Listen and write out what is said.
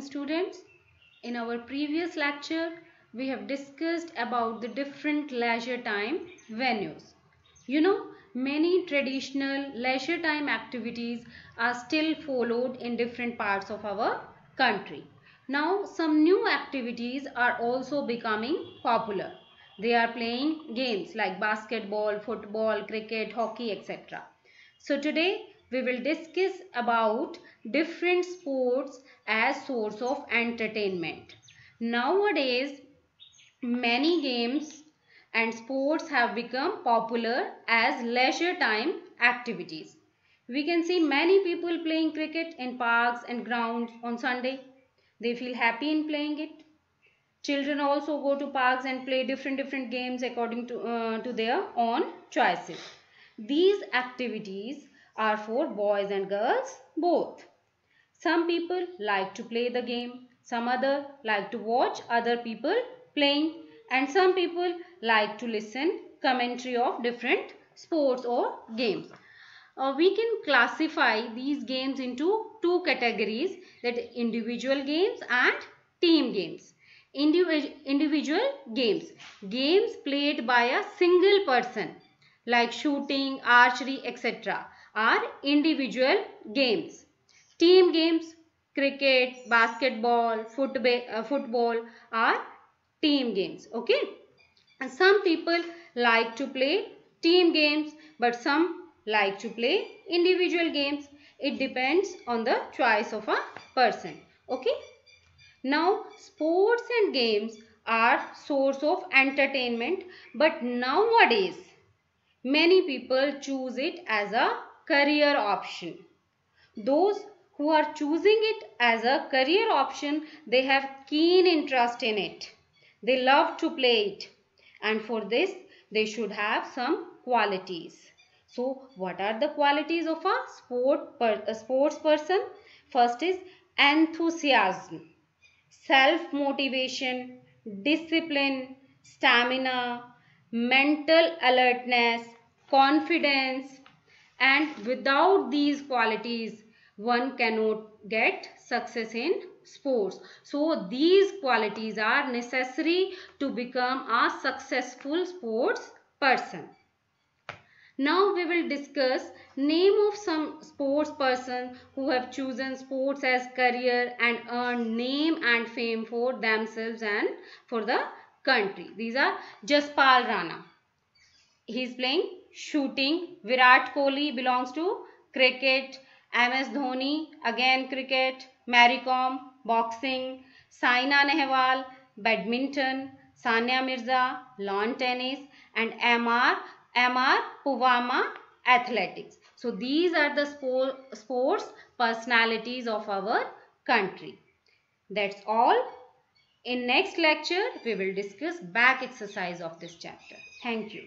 students. In our previous lecture we have discussed about the different leisure time venues. You know many traditional leisure time activities are still followed in different parts of our country. Now some new activities are also becoming popular. They are playing games like basketball football cricket hockey etc so today we will discuss about different sports as source of entertainment. Nowadays, many games and sports have become popular as leisure time activities. We can see many people playing cricket in parks and grounds on Sunday. They feel happy in playing it. Children also go to parks and play different different games according to, uh, to their own choices. These activities are for boys and girls both. Some people like to play the game, some other like to watch other people playing and some people like to listen commentary of different sports or games. Uh, we can classify these games into two categories that individual games and team games. Individual, individual games, games played by a single person like shooting, archery, etc are individual games. Team games, cricket, basketball, football, uh, football are team games. Okay. And some people like to play team games but some like to play individual games. It depends on the choice of a person. Okay. Now sports and games are source of entertainment but nowadays many people choose it as a career option. Those who are choosing it as a career option, they have keen interest in it. They love to play it. And for this, they should have some qualities. So, what are the qualities of a, sport per, a sports person? First is enthusiasm, self-motivation, discipline, stamina, mental alertness, confidence, and without these qualities one cannot get success in sports. So these qualities are necessary to become a successful sports person. Now we will discuss name of some sports person who have chosen sports as career and earned name and fame for themselves and for the country. These are jaspal rana he is playing shooting. Virat Kohli belongs to cricket. MS Dhoni again cricket. Mary Kom boxing. Saina Nehwal badminton. Sania Mirza lawn tennis and MR MR Poovamma athletics. So these are the sports personalities of our country. That's all. In next lecture, we will discuss back exercise of this chapter. Thank you.